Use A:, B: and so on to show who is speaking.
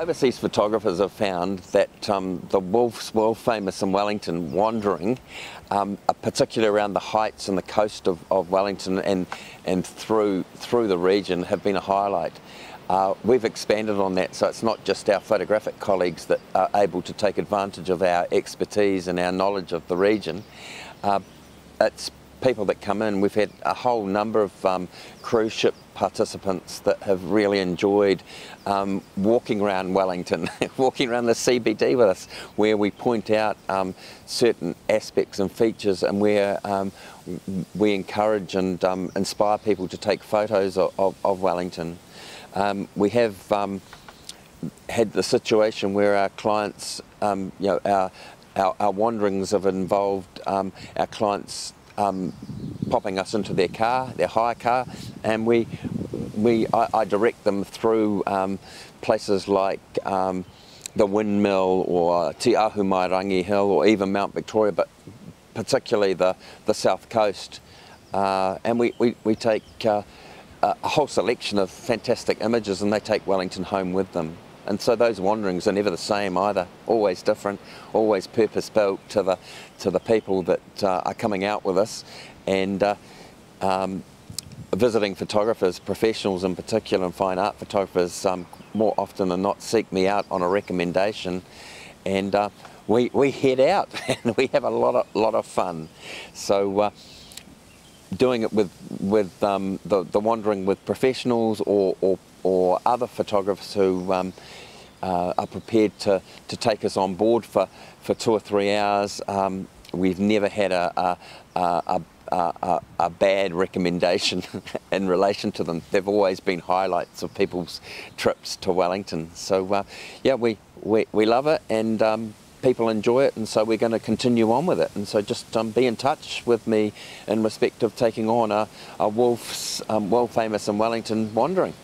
A: Overseas photographers have found that um, the Woolf's, world famous in Wellington, wandering, um, particularly around the heights and the coast of, of Wellington and, and through, through the region, have been a highlight. Uh, we've expanded on that, so it's not just our photographic colleagues that are able to take advantage of our expertise and our knowledge of the region. Uh, it's people that come in. We've had a whole number of um, cruise ship participants that have really enjoyed um, walking around Wellington, walking around the CBD with us, where we point out um, certain aspects and features and where um, we encourage and um, inspire people to take photos of, of, of Wellington. Um, we have had the situation where our clients, you know, our, our, our wanderings have involved our clients um, popping us into their car, their hire car, and we, we I, I direct them through um, places like um, the windmill or Te Ahumairangi Hill or even Mount Victoria, but particularly the, the south coast. Uh, and we, we, we take uh, a whole selection of fantastic images and they take Wellington home with them. And so those wanderings are never the same either, always different, always purpose built to the, to the people that uh, are coming out with us. And uh, um, visiting photographers, professionals in particular, and fine art photographers, um, more often than not seek me out on a recommendation. And uh, we, we head out and we have a lot of, lot of fun. So uh, doing it with, with um, the, the wandering with professionals or, or or other photographers who um, uh, are prepared to, to take us on board for, for two or three hours. Um, we've never had a, a, a, a, bad recommendation in relation to them. They've always been highlights of people's trips to Wellington. So uh, yeah, we, we, we love it and um, people enjoy it and so we're going to continue on with it and so just um, be in touch with me in respect of taking on a, a Woolf's um, world famous in Wellington wandering.